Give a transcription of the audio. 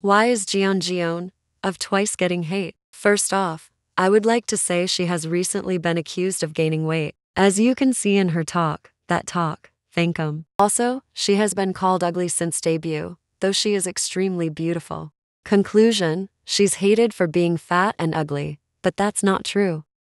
Why is Jeongyeon of Twice getting hate? First off, I would like to say she has recently been accused of gaining weight. As you can see in her talk, that talk, thank em. Also, she has been called ugly since debut, though she is extremely beautiful. Conclusion She's hated for being fat and ugly, but that's not true.